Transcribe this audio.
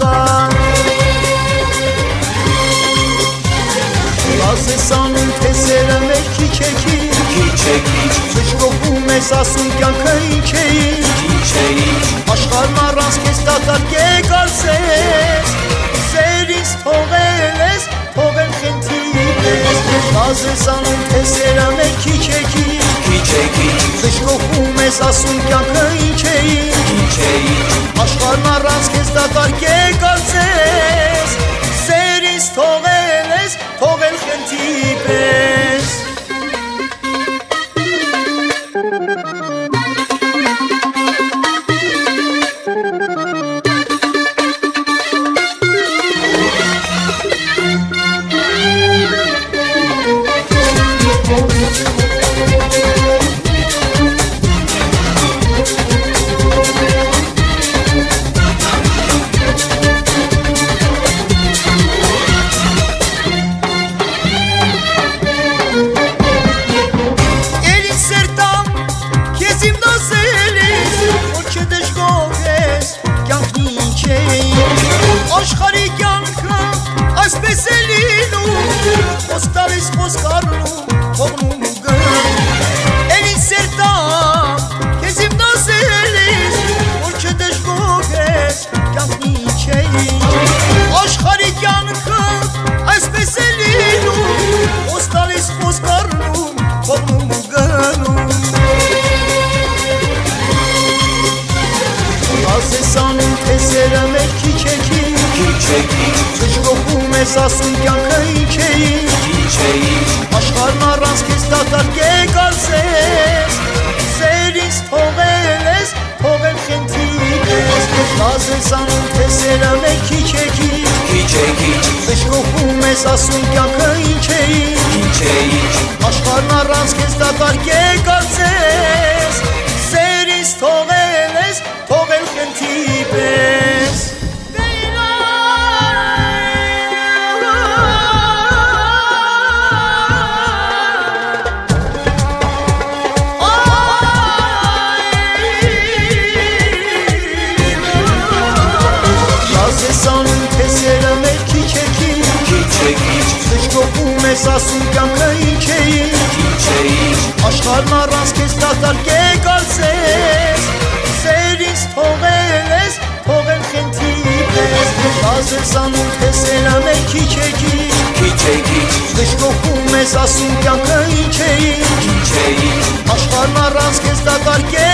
կա Ասեսան թե սերը մեր քիչ է քիչ Քիչ է քիչ Շշկոպում ես ասում կյանքը ինչ է Ինչ է ինչ Աշխարհ առանց քեզ տակարկե կարսես Սերից թողել ես թողել խնդիրս Ասեսան թե սերը մեր քիչ է քիչ Քիչ է քիչ Շշկոպում ես ասում կյանքը ինչ առանց քեզ Աշխարի կյանքը այսպես է լինում, խոստալ ես խոսք առնում, թողնում ես ասում կյանքը ինչ է ինչ է ինչ Աշխարհն առանց քեզ դատարկ է գալսես Սեր ինձ թողել ես, թողել խնդիր ես Նազ ես անում թե սերը մեր քիչ է քիչ քիչ է քիչ Դժգոհում ես ասում կյանքը ինչ է ինչ է ինչ Աշխարհն առանց քեզ դատարկ է գալսես Սեր ինձ թողել ես, թողել խնդիր ես ես ասում կյանքը ինչ է ինչ է ինչ Աշխարհն առանց քեզ դատարկ է գալսես Սեր ինձ թողել ես, թողել խնդիր ես Նազ ես անում թե սերը մեր քիչ է քիչ քիչ է քիչ Դժգոհում ես ասում կյանքը ինչ է ինչ է ինչ Աշխարհն առանց քեզ դատարկ է